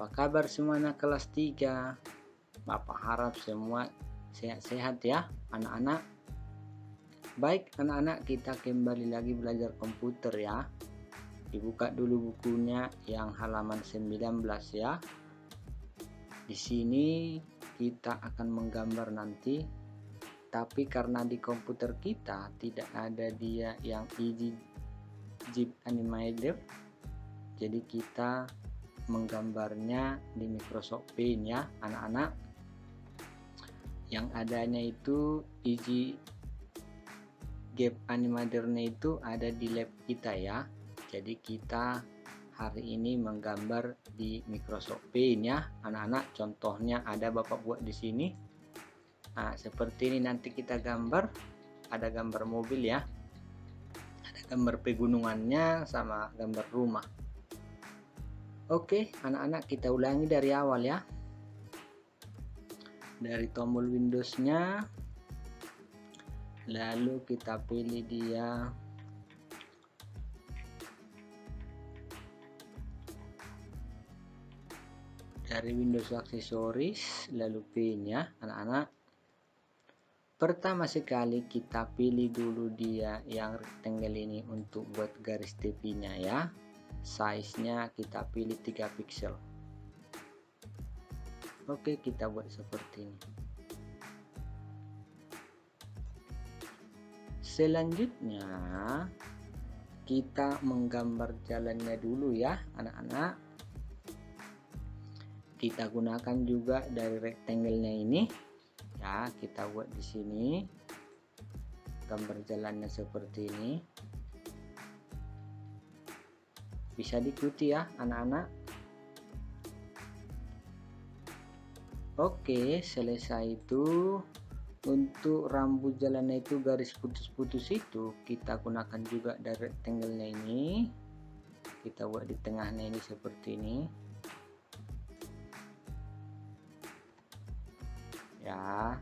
Apa kabar semuanya kelas 3? Bapak harap semua sehat-sehat ya anak-anak. Baik anak-anak kita kembali lagi belajar komputer ya. Dibuka dulu bukunya yang halaman 19 ya. Di sini kita akan menggambar nanti tapi karena di komputer kita tidak ada dia yang easy Jeep Animator jadi kita menggambarnya di Microsoft Paint ya anak-anak. Yang adanya itu Easy Gap Animatornya itu ada di lab kita ya. Jadi kita hari ini menggambar di Microsoft Paint ya anak-anak. Contohnya ada bapak buat di sini. Nah seperti ini nanti kita gambar. Ada gambar mobil ya. Gambar pegunungannya sama gambar rumah oke anak-anak kita ulangi dari awal ya. Dari tombol Windowsnya. Lalu kita pilih dia. Dari Windows Accessories lalu pin ya anak-anak. Pertama sekali kita pilih dulu dia yang rectangle ini untuk buat garis tepinya ya size nya kita pilih 3 pixel. Oke kita buat seperti ini. Selanjutnya kita menggambar jalannya dulu ya anak-anak. Kita gunakan juga dari rectangle nya ini. Ya kita buat di sini. Gambar jalannya seperti ini bisa diikuti ya anak-anak. Oke selesai itu. Untuk rambut jalannya itu garis putus-putus itu kita gunakan juga dari rectangle ini. Kita buat di tengahnya ini seperti ini. Ya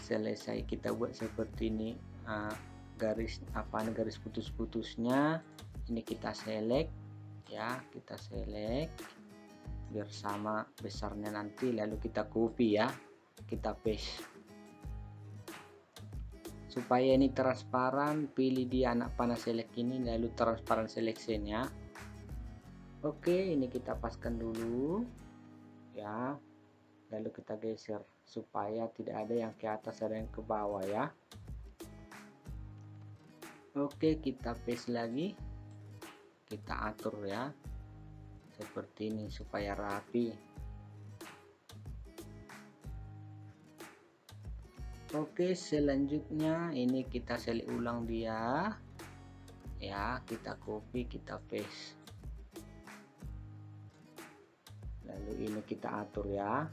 selesai kita buat seperti ini uh, garis apa garis putus-putusnya. Ini kita select ya kita select biar sama besarnya nanti lalu kita copy ya. Kita paste. Supaya ini transparan pilih di anak panah select ini lalu transparan selection ya. Oke ini kita paskan dulu ya. Lalu kita geser supaya tidak ada yang ke atas ada yang ke bawah ya. Oke kita paste lagi kita atur ya. Seperti ini supaya rapi. Oke selanjutnya ini kita select ulang dia. Ya kita copy kita paste. Lalu ini kita atur ya.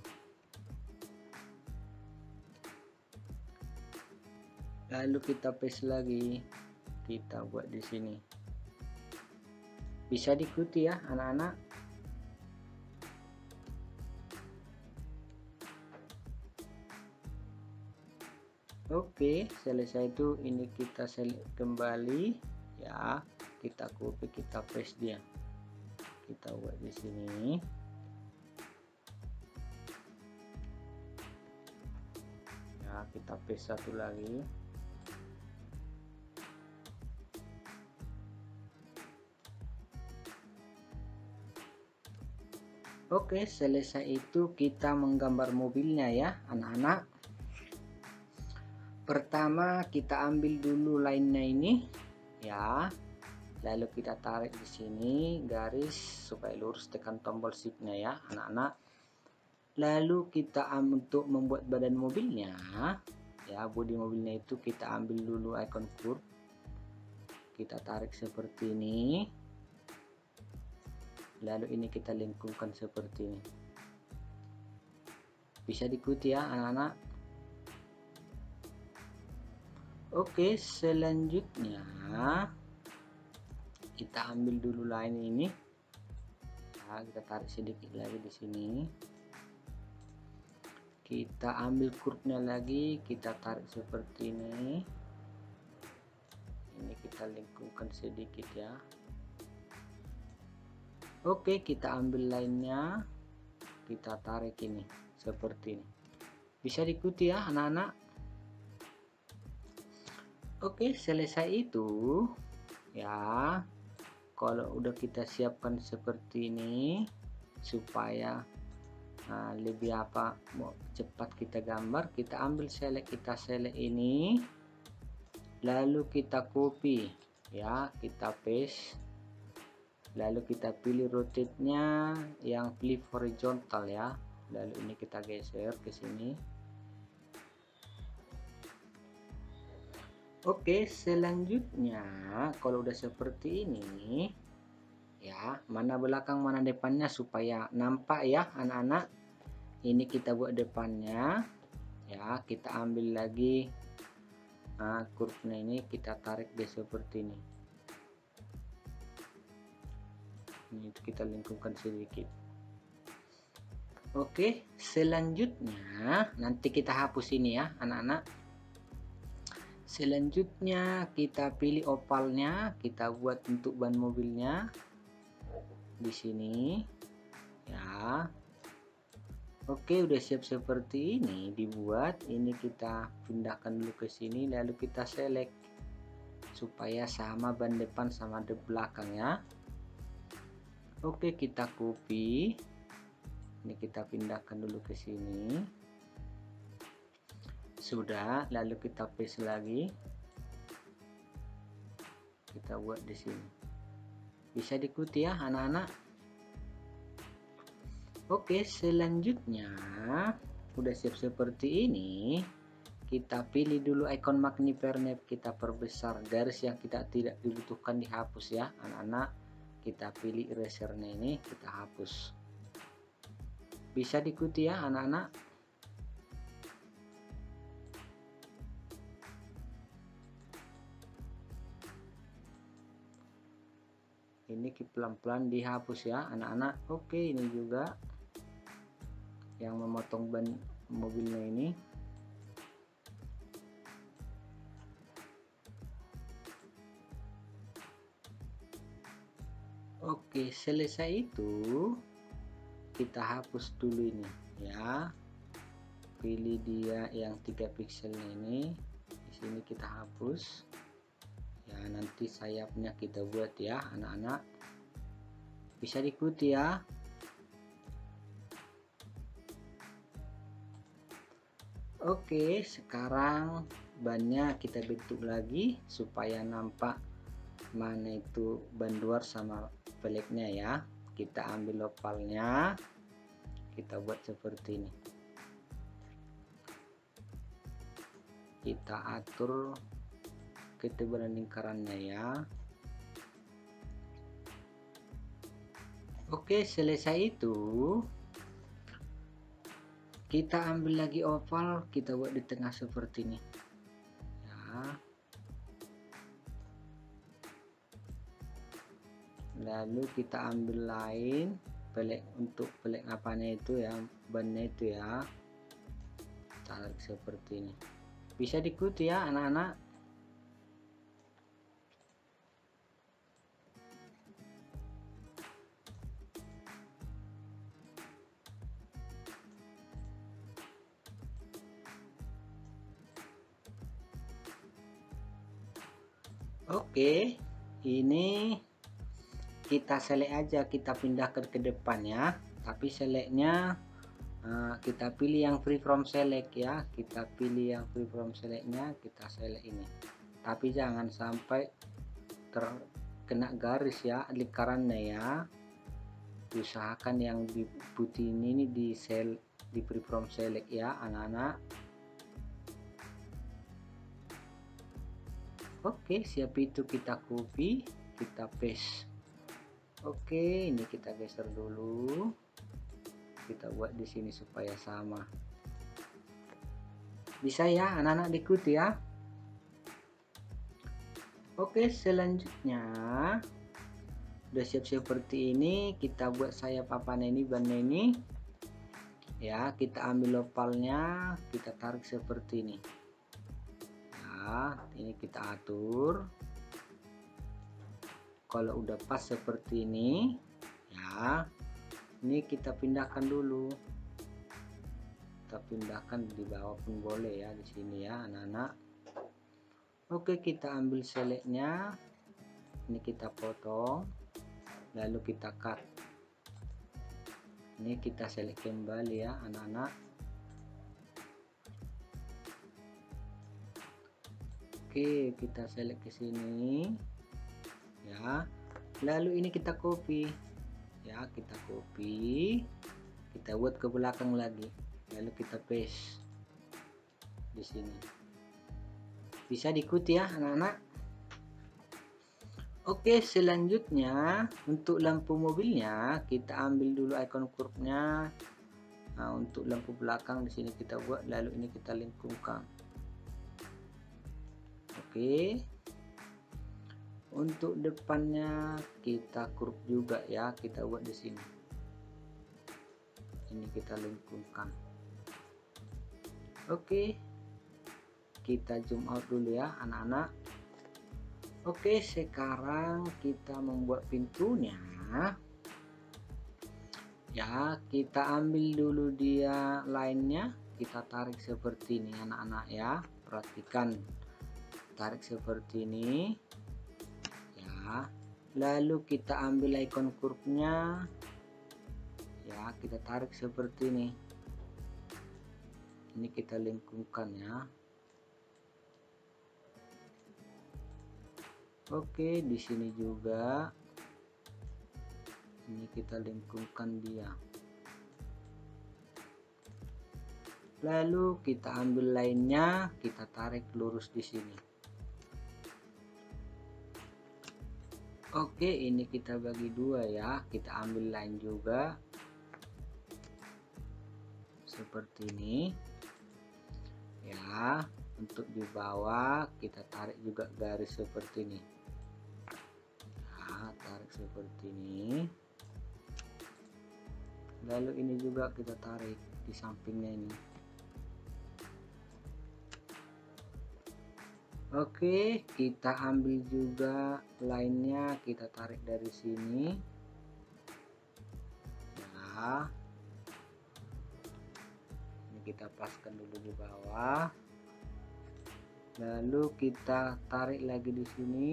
Lalu kita paste lagi. Kita buat di sini bisa diikuti ya anak-anak. Oke selesai itu ini kita kembali. Ya kita copy kita paste dia. Kita buat di sini. Ya kita paste satu lagi Oke selesai itu kita menggambar mobilnya ya anak-anak. Pertama kita ambil dulu lainnya ini ya. Lalu kita tarik di sini garis supaya lurus tekan tombol shiftnya ya anak-anak. Lalu kita untuk membuat badan mobilnya ya bodi mobilnya itu kita ambil dulu icon curve. Kita tarik seperti ini lalu ini kita lingkungkan seperti ini. Bisa diikuti ya anak-anak? Oke selanjutnya kita ambil dulu lain ini. Nah, kita tarik sedikit lagi di sini. Kita ambil kurnya lagi kita tarik seperti ini. Ini kita lingkungkan sedikit ya oke kita ambil lainnya. Kita tarik ini seperti ini. Bisa diikuti ya anak-anak? Oke selesai itu. Ya kalau udah kita siapkan seperti ini supaya nah, lebih apa mau cepat kita gambar kita ambil select kita select ini. Lalu kita copy ya kita paste lalu kita pilih rotate nya yang flip horizontal ya. Lalu ini kita geser ke sini. Oke selanjutnya kalau udah seperti ini ya mana belakang mana depannya supaya nampak ya anak-anak. Ini kita buat depannya ya kita ambil lagi nah kurve ini kita tarik dia seperti ini ini kita lingkupkan sedikit. Oke selanjutnya nanti kita hapus ini ya anak-anak. Selanjutnya kita pilih opalnya kita buat untuk ban mobilnya. Di sini ya. Oke udah siap seperti ini dibuat. Ini kita pindahkan dulu ke sini lalu kita select supaya sama ban depan sama di belakang ya oke kita copy. Ini kita pindahkan dulu ke sini. Sudah lalu kita paste lagi. Kita buat di sini. Bisa diikuti ya anak-anak? Oke selanjutnya udah siap seperti ini kita pilih dulu icon magnifier kita perbesar. Garis yang kita tidak dibutuhkan dihapus ya anak-anak kita pilih erasernya ini kita hapus. Bisa diikuti ya anak-anak. Ini pelan-pelan dihapus ya anak-anak. Oke ini juga yang memotong ban mobilnya ini Oke selesai itu kita hapus dulu ini ya. Pilih dia yang tiga pixelnya ini. Di sini kita hapus. Ya nanti sayapnya kita buat ya anak-anak. Bisa diikuti ya. Oke sekarang bannya kita bentuk lagi supaya nampak mana itu ban luar sama peleknya ya. Kita ambil opalnya kita buat seperti ini. Kita atur ketebalan lingkarannya ya. Oke selesai itu. Kita ambil lagi oval kita buat di tengah seperti ini. Ya lalu kita ambil lain pelek untuk pelek apanya itu ya bannya itu ya. Tarik seperti ini. Bisa diikuti ya anak-anak. Oke, ini kita select aja, kita pindahkan ke depan ya. Tapi selectnya uh, kita pilih yang free from select ya. Kita pilih yang free from selectnya, kita select ini. Tapi jangan sampai terkena garis ya lingkarannya ya. Usahakan yang di putih ini di sel di free from select ya anak-anak Oke, siap itu kita copy, kita paste. Oke, ini kita geser dulu. Kita buat di sini supaya sama. Bisa ya, anak-anak diikuti ya. Oke, selanjutnya udah siap seperti ini, kita buat sayap papan ini ban ini. Ya, kita ambil opalnya, kita tarik seperti ini ini kita atur kalau udah pas seperti ini ya ini kita pindahkan dulu. Kita pindahkan di bawah pun boleh ya di sini ya anak-anak. Oke kita ambil seleknya. Ini kita potong lalu kita cut. Ini kita select kembali ya anak-anak. Oke kita select ke sini ya. Lalu ini kita copy. Ya kita copy. Kita buat ke belakang lagi. Lalu kita paste di sini. Bisa diikuti ya anak-anak? Oke selanjutnya untuk lampu mobilnya kita ambil dulu icon curve-nya. Nah, untuk lampu belakang di sini kita buat lalu ini kita lingkungkan. Oke untuk depannya kita curve juga ya kita buat di sini. Ini kita lingkungkan. Oke kita zoom out dulu ya anak-anak. Oke sekarang kita membuat pintunya. Ya kita ambil dulu dia lainnya. Kita tarik seperti ini anak-anak ya. Perhatikan. Tarik seperti ini lalu kita ambil icon curve-nya ya kita tarik seperti ini ini kita lingkungkan ya Oke, di sini juga ini kita lingkungkan dia. Lalu kita ambil lainnya, kita tarik lurus di sini. Oke, ini kita bagi dua ya. Kita ambil lain juga. Seperti ini. Ya, untuk di bawah kita tarik juga garis seperti ini tarik seperti ini lalu ini juga kita tarik di sampingnya ini Oke kita ambil juga lainnya kita tarik dari sini. Ya. Ini kita paskan dulu di bawah. Lalu kita tarik lagi di sini.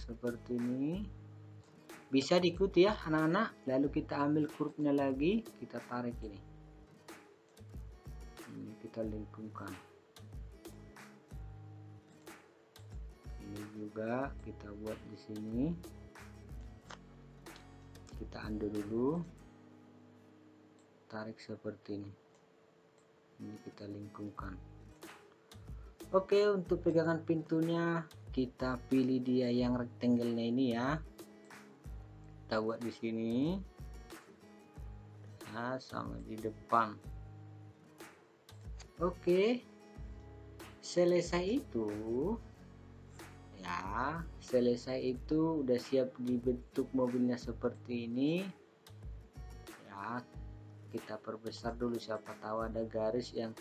Seperti ini. Bisa diikuti ya anak-anak. Lalu kita ambil kurupnya lagi kita tarik ini. Ini kita lingkungkan juga kita buat di sini. Kita undo dulu. Tarik seperti ini. Ini kita lingkungkan. Oke untuk pegangan pintunya kita pilih dia yang rectangle ini ya. Kita buat di sini. Nah sama di depan. Oke. Selesai itu ya selesai itu udah siap dibentuk mobilnya seperti ini. Ya kita perbesar dulu. Siapa tahu ada garis yang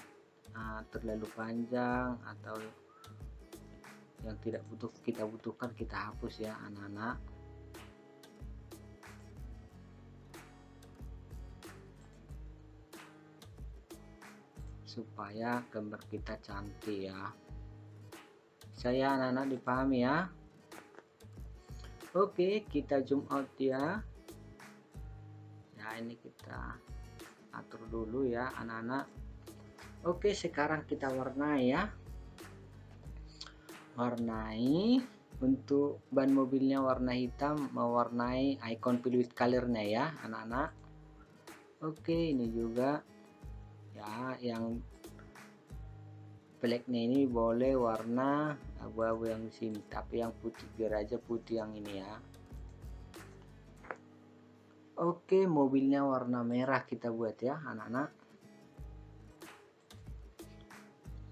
uh, terlalu panjang atau yang tidak butuh kita butuhkan kita hapus ya anak-anak. Supaya gambar kita cantik ya saya anak-anak dipahami ya. Oke kita zoom out ya. Ya ini kita atur dulu ya anak-anak. Oke sekarang kita warnai ya. Warnai untuk ban mobilnya warna hitam mewarnai icon fluid colornya ya anak-anak. Oke ini juga ya yang blacknya ini boleh warna abu-abu yang di sini tapi yang putih biar aja putih yang ini ya. Oke mobilnya warna merah kita buat ya anak-anak.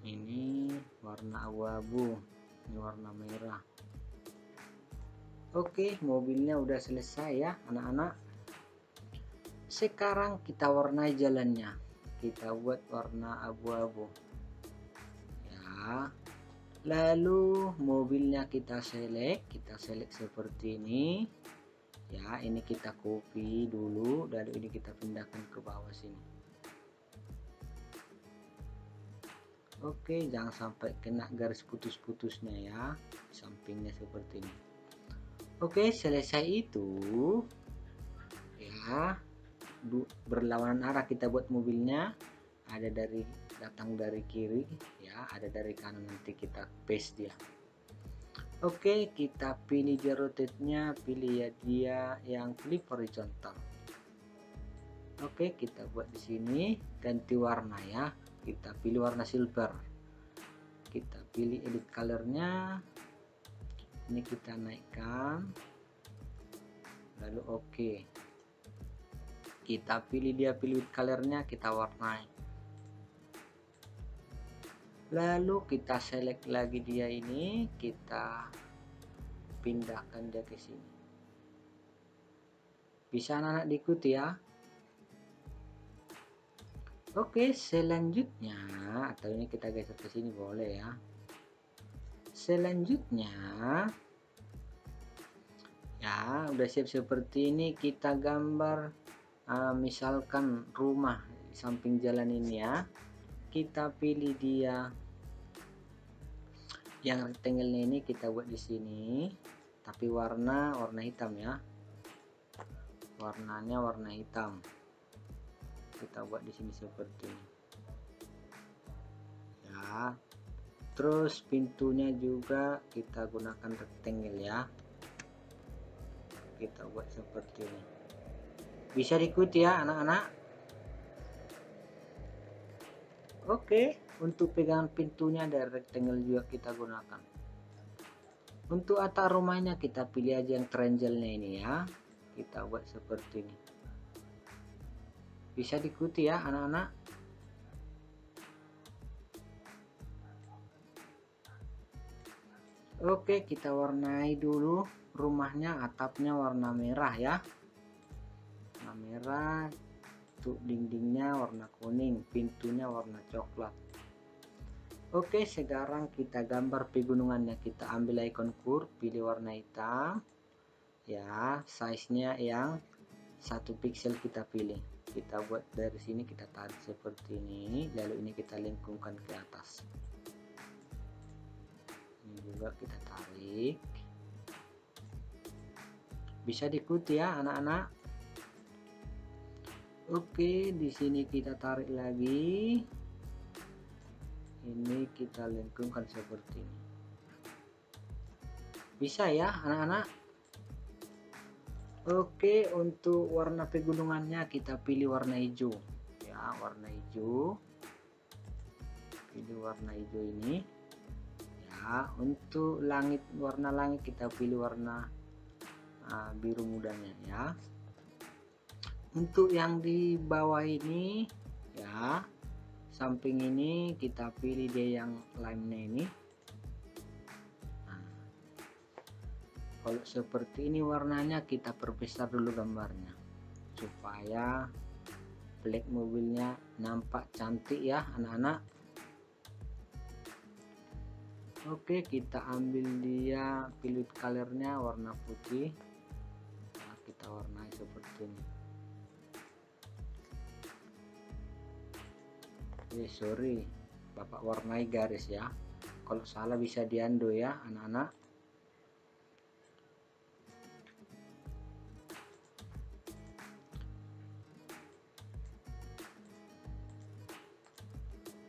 Ini warna abu-abu ini warna merah. Oke mobilnya udah selesai ya anak-anak. Sekarang kita warnai jalannya. Kita buat warna abu-abu lalu mobilnya kita select kita select seperti ini. Ya ini kita copy dulu lalu ini kita pindahkan ke bawah sini. Oke jangan sampai kena garis putus-putusnya ya sampingnya seperti ini. Oke selesai itu. Ya berlawanan arah kita buat mobilnya. Ada dari datang dari kiri ya ada dari kanan nanti kita paste dia Oke, kita pilih dia rotate-nya, pilih ya dia yang flip horizontal. Oke, kita buat di sini ganti warna ya. Kita pilih warna silver. Kita pilih edit color-nya. Ini kita naikkan. Lalu oke. Kita pilih dia pilih color-nya, kita warnai lalu kita select lagi dia ini kita pindahkan dia ke sini. Bisa anak-anak diikuti ya? Oke selanjutnya atau ini kita geser ke sini boleh ya? Selanjutnya ya udah siap seperti ini kita gambar uh, misalkan rumah samping jalan ini ya kita pilih dia. Yang rectangle ini kita buat di sini. Tapi warna warna hitam ya. Warnanya warna hitam. Kita buat di sini seperti ini. Ya. Terus pintunya juga kita gunakan rectangle ya. Kita buat seperti ini. Bisa diikuti ya anak-anak Oke, untuk pegangan pintunya dari rectangle juga kita gunakan. Untuk atap rumahnya kita pilih aja yang triangle-nya ini ya. Kita buat seperti ini. Bisa diikuti ya anak-anak. Oke, kita warnai dulu rumahnya, atapnya warna merah ya. Warna merah, untuk dindingnya warna kuning pintunya warna coklat. Oke sekarang kita gambar pegunungannya. Kita ambil icon curve pilih warna hitam. Ya size nya yang satu pixel kita pilih. Kita buat dari sini kita tarik seperti ini. Lalu ini kita lengkungkan ke atas. Ini juga kita tarik. Bisa diikuti ya anak-anak Oke, di sini kita tarik lagi. Ini kita lengkungkan seperti ini. Bisa ya, anak-anak? Oke, untuk warna pegunungannya kita pilih warna hijau. Ya, warna hijau. Pilih warna hijau ini. Ya, untuk langit warna langit kita pilih warna uh, biru mudanya ya untuk yang di bawah ini ya samping ini kita pilih dia yang lainnya ini. Nah, kalau seperti ini warnanya kita perbesar dulu gambarnya. Supaya black mobilnya nampak cantik ya anak-anak. Oke kita ambil dia pilih colornya warna putih. Nah, kita warnai seperti ini eh sorry bapak warnai garis ya. Kalau salah bisa diando ya anak-anak.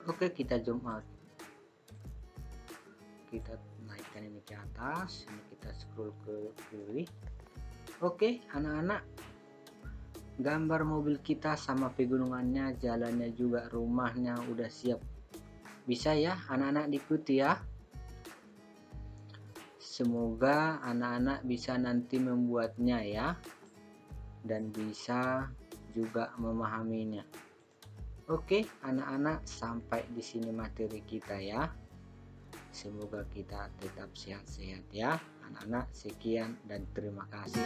Oke kita zoom out. Kita naikkan ini ke atas ini kita scroll ke kiri Oke anak-anak gambar mobil kita sama pegunungannya jalannya juga rumahnya udah siap. Bisa ya anak-anak diikuti ya. Semoga anak-anak bisa nanti membuatnya ya. Dan bisa juga memahaminya. Oke anak-anak sampai di sini materi kita ya. Semoga kita tetap sehat-sehat ya. Anak-anak sekian dan terima kasih